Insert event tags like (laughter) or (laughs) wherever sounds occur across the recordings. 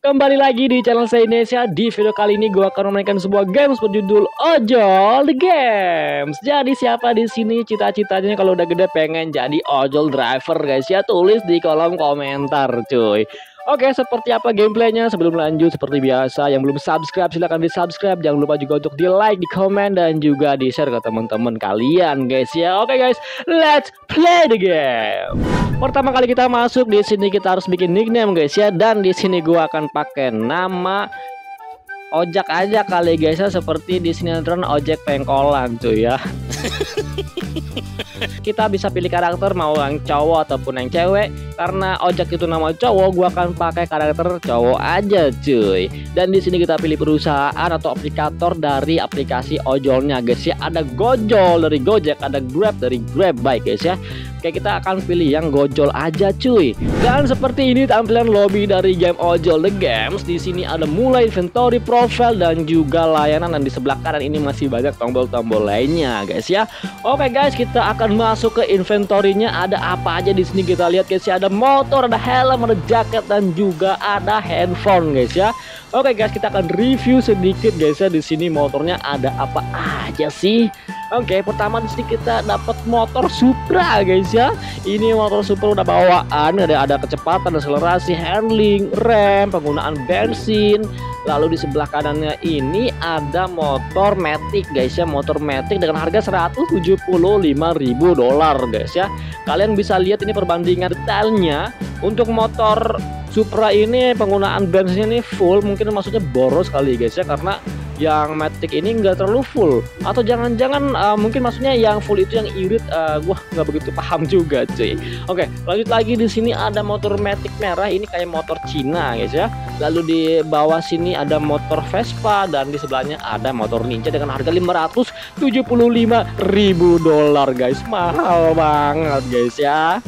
Kembali lagi di channel saya Indonesia. Di video kali ini gue akan memainkan sebuah games berjudul Ojol The Games. Jadi siapa di sini cita-citanya kalau udah gede pengen jadi ojol driver guys? Ya Tulis di kolom komentar cuy Oke, seperti apa gameplaynya? Sebelum lanjut, seperti biasa, yang belum subscribe silahkan di subscribe. Jangan lupa juga untuk di like, di komen, dan juga di share ke teman-teman kalian, guys ya. Oke guys, let's play the game. Pertama kali kita masuk di sini kita harus bikin nickname guys ya, dan di sini gua akan pakai nama ojek aja kali guys ya seperti di sinetron ojek pengkolan cuy ya (laughs) kita bisa pilih karakter mau yang cowok ataupun yang cewek. Karena ojek itu nama cowok gua akan pakai karakter cowok aja cuy. Dan di sini kita pilih perusahaan atau aplikator dari aplikasi ojolnya guys ya. Ada gojol dari gojek ada grab dari grab baik guys ya Oke kita akan pilih yang gojol aja cuy. Dan seperti ini tampilan lobby dari game Ojol The Games. Di sini ada mulai inventory, profile dan juga layanan dan di sebelah kanan ini masih banyak tombol-tombol lainnya guys ya. Oke guys kita akan masuk ke inventorynya ada apa aja di sini kita lihat guys ya. Ada motor, ada helm, ada jaket dan juga ada handphone guys ya. Oke guys kita akan review sedikit guys ya di sini motornya ada apa aja sih. Oke, pertama di sini kita dapat motor Supra guys ya. Ini motor Supra udah bawaan, ada ada kecepatan, akselerasi, handling, rem, penggunaan bensin. Lalu di sebelah kanannya ini ada motor Matic guys ya, motor Matic dengan harga 175.000 dolar guys ya. Kalian bisa lihat ini perbandingan detailnya untuk motor Supra ini penggunaan bensinnya ini full, mungkin maksudnya boros kali guys ya karena yang Matic ini enggak terlalu full. Atau jangan-jangan uh, mungkin maksudnya yang full itu yang irit uh, gua nggak begitu paham juga cuy. Oke lanjut lagi di sini ada motor Matic merah. Ini kayak motor Cina guys ya. Lalu di bawah sini ada motor Vespa dan di sebelahnya ada motor Ninja dengan harga 575.000 dolar guys. Mahal banget guys ya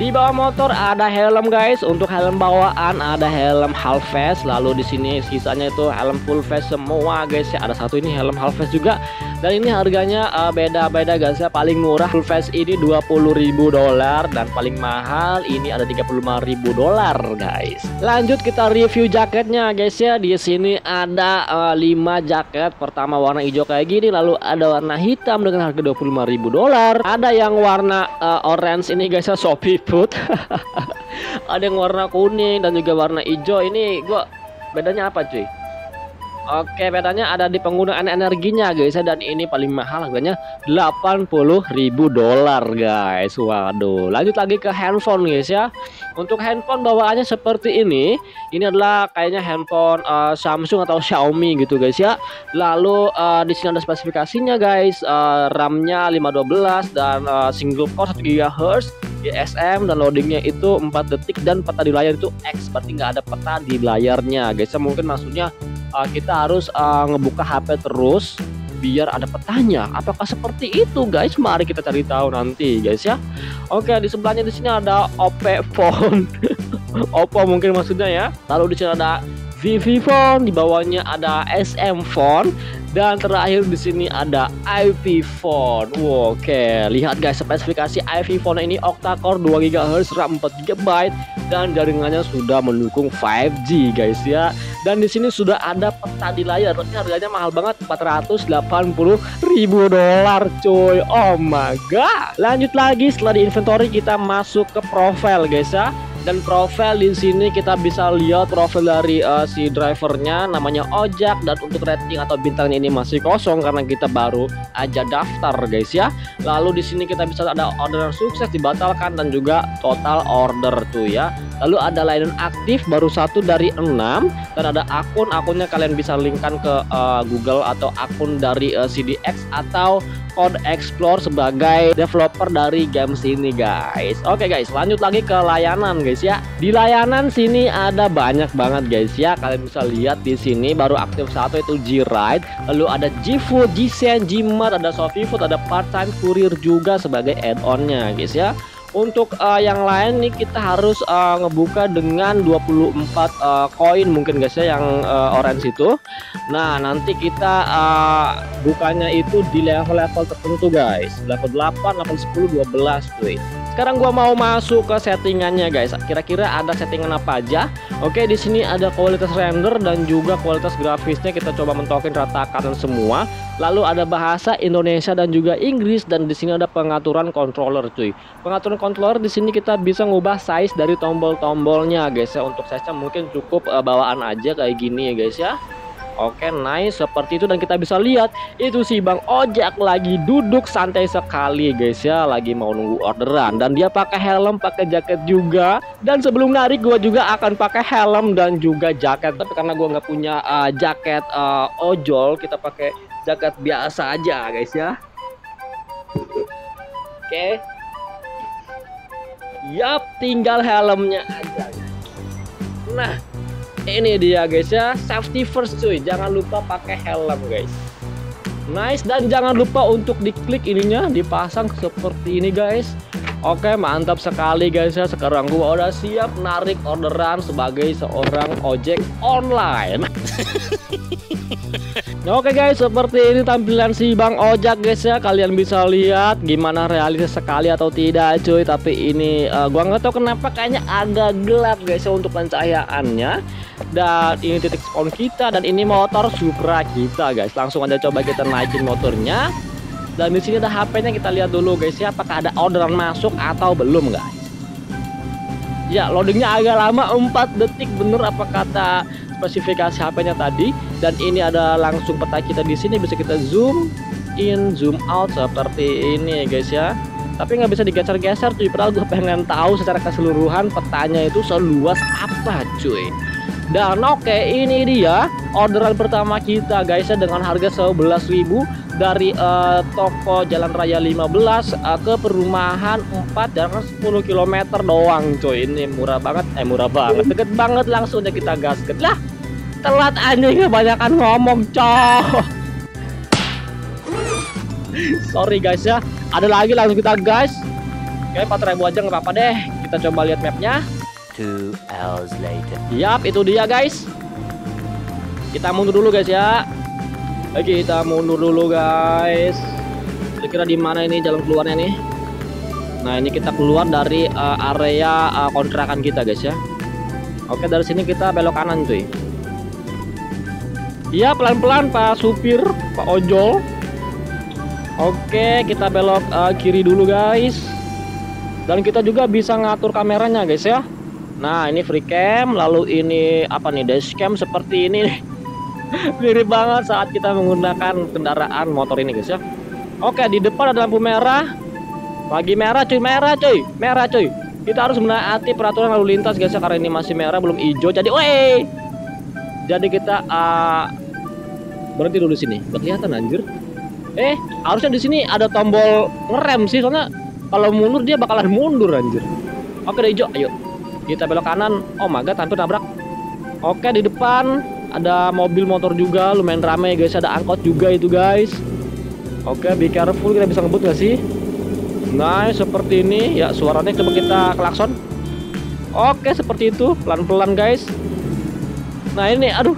di bawah motor ada helm guys. Untuk helm bawaan ada helm half face. Lalu di sini sisanya itu helm full face semua guys ya. Ada satu ini helm half face juga. Dan ini harganya uh, beda-beda guys ya. Paling murah full face ini 20.000 dolar dan paling mahal ini ada 35.000 dolar guys. Lanjut kita review jaketnya guys ya. Di sini ada uh, 5 jaket. Pertama warna hijau kayak gini, lalu ada warna hitam dengan harga 25.000 dolar. Ada yang warna uh, orange ini guys ya Shopee Food. (laughs) ada yang warna kuning dan juga warna hijau. Ini gua bedanya apa cuy? Oke, bedanya ada di penggunaan energinya guys ya dan ini paling mahal harganya 80.000 dolar guys. Waduh. Lanjut lagi ke handphone guys ya. Untuk handphone bawaannya seperti ini. Ini adalah kayaknya handphone uh, Samsung atau Xiaomi gitu guys ya. Lalu uh, di sini ada spesifikasinya guys. Uh, RAM-nya 512 dan uh, single core 1 GHz GSM dan loadingnya itu 4 detik dan peta di layar itu X berarti nggak ada peta di layarnya guys ya mungkin maksudnya uh, kita harus uh, ngebuka HP terus biar ada petanya. Apakah seperti itu, guys? Mari kita cari tahu nanti, guys ya. Oke, di sebelahnya di sini ada OP phone. (laughs) Oppo mungkin maksudnya ya. Lalu di sini ada VV phone, di bawahnya ada SM phone dan terakhir di sini ada IP phone. Wow, Oke, lihat guys spesifikasi IP phone ini octa-core 2 GHz, RAM 4 GB dan jaringannya sudah mendukung 5G guys ya. Dan di sini sudah ada peta di layar. Ini harganya mahal banget 480 ribu dolar coy. Oh my god. Lanjut lagi setelah di inventory kita masuk ke profile guys ya dan profil di sini kita bisa lihat profil dari uh, si drivernya namanya Ojak dan untuk rating atau bintangnya ini masih kosong karena kita baru aja daftar guys ya lalu di sini kita bisa ada order sukses dibatalkan dan juga total order tuh ya lalu ada layanan aktif baru satu dari enam dan ada akun akunnya kalian bisa linkkan ke uh, Google atau akun dari uh, CDX atau Code Explore sebagai developer dari games ini guys. Oke guys, lanjut lagi ke layanan guys ya. Di layanan sini ada banyak banget guys ya. Kalian bisa lihat di sini baru aktif satu itu G-Ride, lalu ada G-Food, G-Send, Gmart, ada Food, ada part-time courier juga sebagai add-onnya guys ya. Untuk uh, yang lain nih kita harus uh, ngebuka dengan 24 uh, koin mungkin guys ya yang uh, orange itu. Nah, nanti kita uh, bukanya itu di level-level tertentu guys. Level 8, level 10, 12 tuh. Sekarang gua mau masuk ke settingannya guys. Kira-kira ada settingan apa aja? Oke di sini ada kualitas render dan juga kualitas grafisnya. Kita coba mentokin ratakan semua. Lalu ada bahasa Indonesia dan juga Inggris. Dan di sini ada pengaturan controller cuy. Pengaturan controller di sini kita bisa ngubah size dari tombol-tombolnya guys ya. Untuk size nya mungkin cukup uh, bawaan aja kayak gini ya guys ya Oke nice. Seperti itu dan kita bisa lihat itu si Bang Ojek lagi duduk santai sekali guys ya. Lagi mau nunggu orderan. Dan dia pakai helm pakai jaket juga. Dan sebelum narik gua juga akan pakai helm dan juga jaket. Tapi karena gua nggak punya uh, jaket uh, ojol kita pakai jaket biasa aja guys ya. Oke. Yap tinggal helmnya aja. Nah ini dia guys ya. Safety first cuy. Jangan lupa pakai helm guys. Nice. Dan jangan lupa untuk diklik ininya dipasang seperti ini guys. Oke mantap sekali guys ya. Sekarang gua udah siap narik orderan sebagai seorang ojek online (laughs) Oke guys seperti ini tampilan si Bang Ojek guys ya. Kalian bisa lihat gimana realistis sekali atau tidak cuy. Tapi ini uh, gua nggak tahu kenapa kayaknya agak gelap guys ya untuk pencahayaannya. Dan ini titik spawn kita dan ini motor Supra kita guys. Langsung aja coba kita naikin motornya. Dan di sini ada HP-nya kita lihat dulu guys ya apakah ada orderan masuk atau belum guys. Ya loadingnya agak lama 4 detik bener apa kata spesifikasi HP-nya tadi dan ini ada langsung peta kita di sini bisa kita zoom in zoom out seperti ini guys ya. Tapi nggak bisa digeser-geser cuy padahal gue pengen tahu secara keseluruhan petanya itu seluas apa cuy. Dan oke okay, ini dia orderan pertama kita guys ya dengan harga 11.000 dari uh, toko Jalan Raya 15 uh, ke perumahan 4 jarak 10 km doang coy ini murah banget eh murah banget deket banget langsung aja kita gasket lah telat anjing kebanyakan ngomong coy sorry guys ya ada lagi langsung kita guys oke 4000 aja nggak apa-apa deh kita coba lihat mapnya Two hours later. Yap, itu dia guys. Kita mundur dulu guys ya. Oke, kita mundur dulu guys. Kira-kira di mana ini jalan keluarnya nih? Nah, ini kita keluar dari uh, area uh, kontrakan kita guys ya. Oke, dari sini kita belok kanan cuy. Iya, pelan-pelan Pak supir, Pak ojol. Oke, kita belok uh, kiri dulu guys. Dan kita juga bisa ngatur kameranya guys ya. Nah, ini free cam, lalu ini apa nih dashcam seperti ini nih. (laughs) mirip banget saat kita menggunakan kendaraan motor ini guys ya oke di depan ada lampu merah lagi merah cuy merah cuy merah cuy kita harus menaati peraturan lalu lintas guys ya karena ini masih merah belum hijau jadi woi jadi kita uh, berhenti dulu sini. Gak kelihatan anjir. Eh harusnya di sini ada tombol ngerem sih soalnya kalau mundur dia bakalan mundur anjir. Oke udah hijau. Ayo kita belok kanan. Oh my god nabrak. Oke di depan ada mobil motor juga lumayan ramai guys. Ada angkot juga itu guys. Oke be careful kita bisa ngebut gak sih? Nice seperti ini. Ya suaranya coba kita klakson. Oke seperti itu pelan-pelan guys nah ini aduh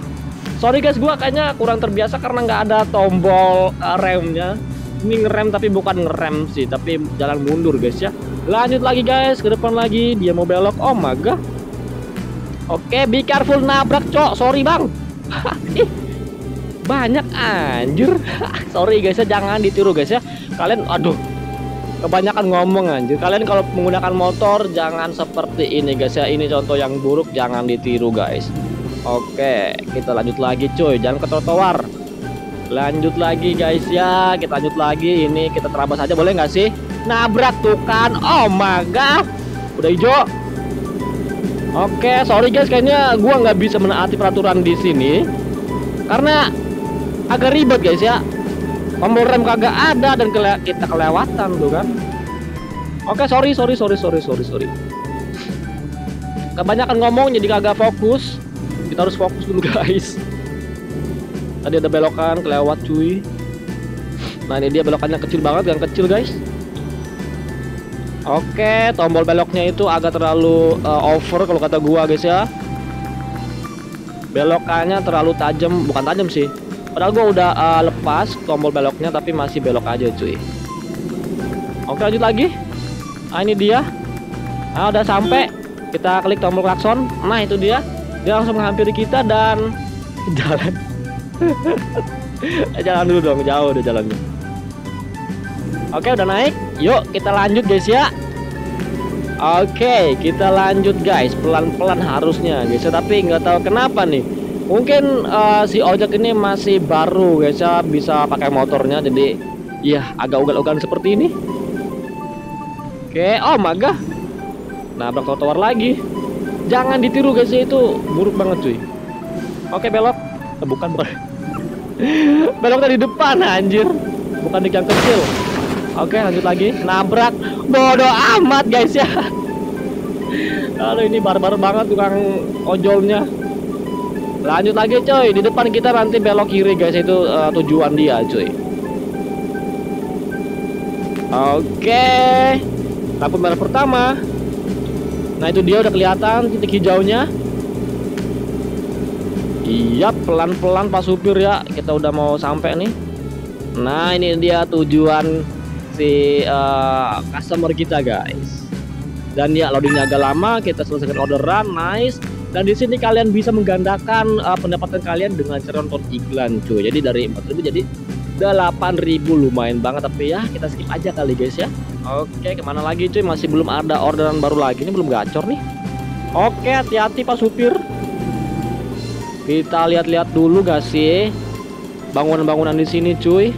sorry guys gua kayaknya kurang terbiasa karena nggak ada tombol uh, remnya ini ngerem tapi bukan ngerem sih tapi jalan mundur guys ya lanjut lagi guys ke depan lagi dia mau belok oh my god Oke, be careful nabrak, cok. Sorry, Bang. (laughs) Banyak anjir. (laughs) Sorry guys ya, jangan ditiru guys ya. Kalian aduh. Kebanyakan ngomong anjir. Kalian kalau menggunakan motor jangan seperti ini guys ya. Ini contoh yang buruk, jangan ditiru guys. Oke, kita lanjut lagi cuy. Jangan ke trotoar. Lanjut lagi guys ya. Kita lanjut lagi. Ini kita terabas aja boleh nggak sih? Nabrak tuh kan. Oh my god. Udah hijau. Oke, sorry guys, kayaknya gua nggak bisa menaati peraturan di sini karena agak ribet guys ya. Tombol rem kagak ada dan kele kita kelewatan tuh kan. Oke, sorry, sorry, sorry, sorry, sorry, sorry. Kebanyakan ngomong jadi kagak fokus. Kita harus fokus dulu guys. Tadi ada belokan kelewat cuy. Nah ini dia belokannya kecil banget, yang kecil guys. Oke, tombol beloknya itu agak terlalu uh, over kalau kata gua guys ya. Belokannya terlalu tajam, bukan tajam sih. Padahal gua udah uh, lepas tombol beloknya tapi masih belok aja cuy. Oke, lanjut lagi. ah ini dia ah udah sampai kita klik tombol klakson nah itu dia dia langsung menghampiri kita dan (laughs) jalan jalan dulu dong jauh deh jalannya oke udah naik yuk kita lanjut guys ya Oke, kita lanjut guys, pelan-pelan harusnya guys. Tapi nggak tahu kenapa nih. Mungkin uh, si ojek ini masih baru guys ya, bisa pakai motornya, jadi ya agak ugal-ugalan seperti ini. Oke, oh maga. Nabrak trotoar lagi. Jangan ditiru guys. Ya, itu buruk banget cuy. Oke belok, eh, bukan bukan. (laughs) belok tadi depan anjir, bukan di yang kecil. Oke lanjut lagi. Nabrak. Bodoh amat guys ya. (laughs) Kalau ini barbar banget tukang ojolnya. Lanjut lagi coy Di depan kita nanti belok kiri guys. Itu uh, tujuan dia cuy. Oke. Lampu merah pertama Nah itu dia udah kelihatan titik hijaunya. Iya pelan-pelan pak supir ya. Kita udah mau sampai nih. Nah ini dia tujuan si uh, customer kita guys. Dan ya loadingnya agak lama. Kita selesaikan orderan. Nice. Dan di sini kalian bisa menggandakan uh, pendapatan kalian dengan cara nonton iklan cuy. Jadi dari 4000 jadi 8000 lumayan banget tapi ya kita skip aja kali guys ya oke ke mana lagi cuy? Masih belum ada orderan baru lagi. Ini belum gacor nih. Oke hati-hati pak supir. Kita lihat-lihat dulu gak sih. Bangunan-bangunan di sini cuy.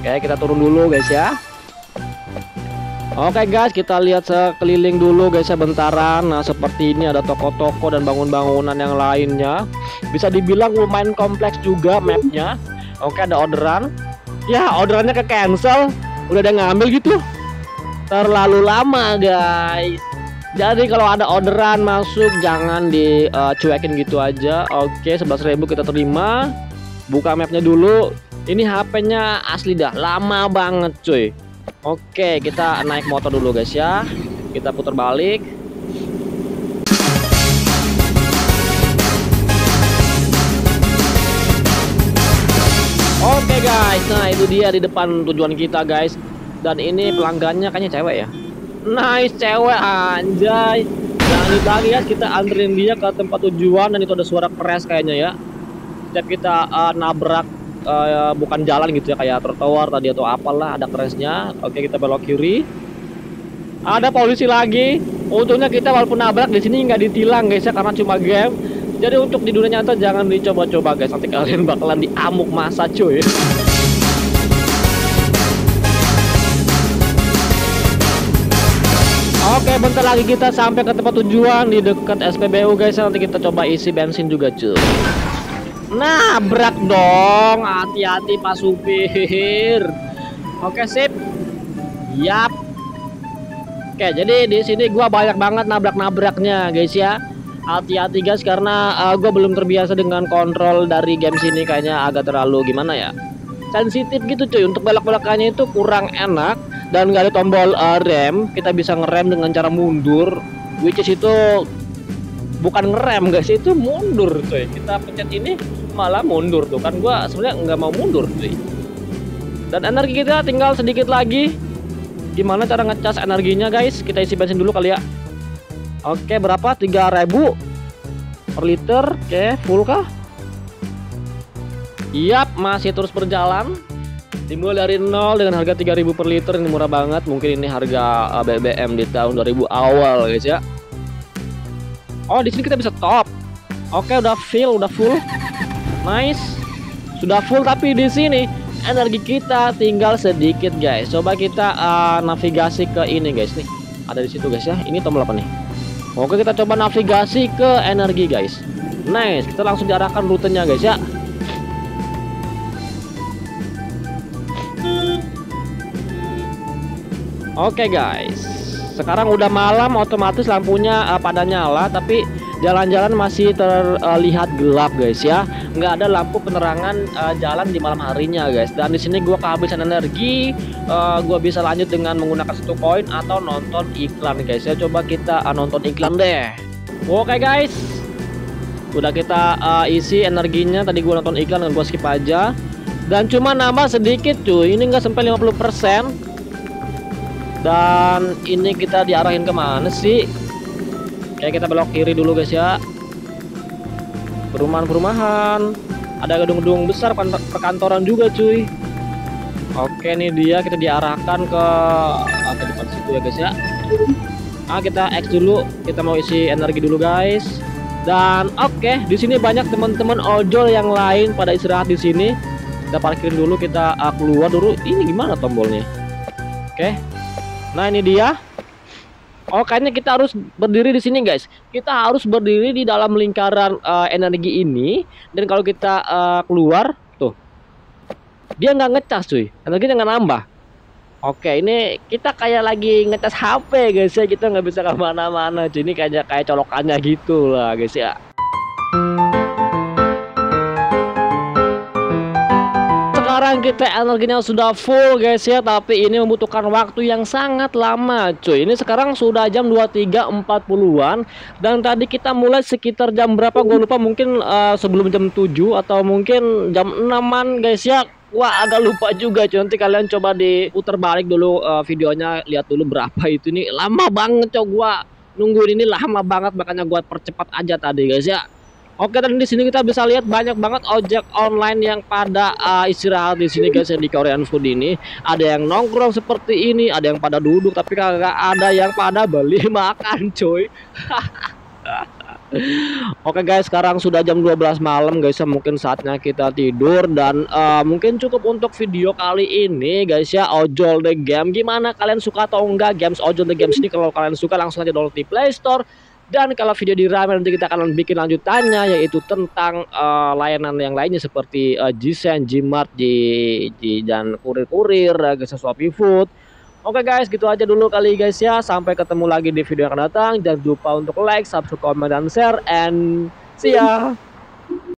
Oke kita turun dulu guys ya. Oke guys kita lihat sekeliling dulu guys ya bentaran. Nah seperti ini ada toko-toko dan bangun-bangunan yang lainnya. Bisa dibilang lumayan kompleks juga mapnya. Oke ada orderan. Ya orderannya ke cancel Udah ada ngambil gitu Terlalu lama guys jadi kalau ada orderan masuk jangan dicuekin gitu aja Oke 11.000 kita terima Buka mapnya dulu ini HP-nya asli dah, lama banget cuy. Oke, kita naik motor dulu guys ya. Kita putar balik. Guys, nah itu dia di depan tujuan kita guys. Dan ini pelanggannya kayaknya cewek ya. Nice cewek anjay. Jangan lagi ya kita anterin dia ke tempat tujuan dan itu ada suara keras kayaknya ya. Setiap kita uh, nabrak uh, bukan jalan gitu ya kayak trotoar tadi atau apalah ada keresnya oke kita belok kiri ada polisi lagi untungnya kita walaupun nabrak di sini nggak ditilang guys ya karena cuma game jadi untuk di dunia nyata jangan dicoba-coba guys nanti kalian bakalan diamuk masa cuy Oke bentar lagi kita sampai ke tempat tujuan di dekat SPBU guys nanti kita coba isi bensin juga cuy Nabrak dong. Hati-hati Pak Supir. Oke, sip. Yap. Oke, jadi di sini gua banyak banget nabrak-nabraknya, guys ya. Hati-hati guys karena uh, gua belum terbiasa dengan kontrol dari game sini kayaknya agak terlalu gimana ya? Sensitif gitu cuy. Untuk belok-belokannya itu kurang enak dan gak ada tombol uh, rem. Kita bisa ngerem dengan cara mundur which is itu bukan ngerem guys. Itu mundur cuy. Kita pencet ini malah mundur tuh. Kan gua sebenarnya nggak mau mundur cuy. Dan energi kita tinggal sedikit lagi. Gimana cara ngecas energinya guys? Kita isi bensin dulu kali ya. Oke berapa? 3000 per liter. Oke full kah Yap masih terus berjalan dimulai dari nol dengan harga 3000 per liter ini murah banget mungkin ini harga uh, BBM di tahun 2000 awal guys ya Oh di sini kita bisa top Oke udah fill udah full Nice. Sudah full tapi di sini energi kita tinggal sedikit guys. Coba kita uh, navigasi ke ini guys nih. Ada di situ guys ya. Ini tombol apa nih? Oke kita coba navigasi ke energi guys. Nice. Kita langsung diarahkan rutenya guys ya. Oke guys. Sekarang udah malam otomatis lampunya uh, pada nyala tapi jalan-jalan masih terlihat gelap guys ya. Nggak ada lampu penerangan uh, jalan di malam harinya guys. Dan di sini gua kehabisan energi uh, gua bisa lanjut dengan menggunakan satu koin atau nonton iklan guys ya. Coba kita uh, nonton iklan deh. Oke guys. Udah kita uh, isi energinya. Tadi gua nonton iklan dan gua skip aja. Dan cuma nambah sedikit cuy. Ini nggak sampai 50% dan ini kita diarahin ke mana sih? Kayak kita belok kiri dulu guys ya. Perumahan-perumahan. Ada gedung-gedung besar perkantoran juga cuy. Oke nih dia. Kita diarahkan ke ke depan situ ya guys ya. Nah kita X dulu. Kita mau isi energi dulu guys. Dan oke okay, di sini banyak teman-teman ojol yang lain pada istirahat di sini. Kita parkirin dulu kita uh, keluar dulu. Ini gimana tombolnya? Oke. Nah ini dia. Oh kayaknya kita harus berdiri di sini guys. Kita harus berdiri di dalam lingkaran uh, energi ini. Dan kalau kita uh, keluar, tuh, dia nggak ngecas cuy. Energinya nggak nambah. Oke, ini kita kayak lagi ngecas HP guys ya. Kita nggak bisa ke mana-mana. Ini kayak kayak colokannya gitu lah guys ya. sekarang kita energinya sudah full guys ya. Tapi ini membutuhkan waktu yang sangat lama cuy. Ini sekarang sudah jam 23.40an Dan tadi kita mulai sekitar jam berapa? Gue lupa Mungkin uh, sebelum jam 7 atau mungkin jam 6an guys ya. Wah agak lupa juga cuy. Nanti kalian coba diputar balik dulu uh, videonya. Lihat dulu berapa itu. Ini lama banget cuy gua nungguin ini lama banget. Makanya gua percepat aja tadi guys ya Oke dan di sini kita bisa lihat banyak banget ojek online yang pada uh, istirahat di sini guys di Korean Food ini. Ada yang nongkrong seperti ini, ada yang pada duduk tapi kagak ada yang pada beli (laughs) makan, coy. (laughs) Oke guys, sekarang sudah jam 12 malam guys ya. Mungkin saatnya kita tidur dan uh, mungkin cukup untuk video kali ini guys ya. Ojol the game. Gimana kalian suka atau enggak games Ojol the games ini? Kalau kalian suka langsung aja download di Play Store dan kalau video di RAM nanti kita akan bikin lanjutannya yaitu tentang uh, layanan yang lainnya seperti uh, Gsen, Gmart, G, dan kurir-kurir, uh, Shopee Food. Oke guys, gitu aja dulu kali guys ya. Sampai ketemu lagi di video yang akan datang. Jangan lupa untuk like, subscribe, comment, dan share. And see ya.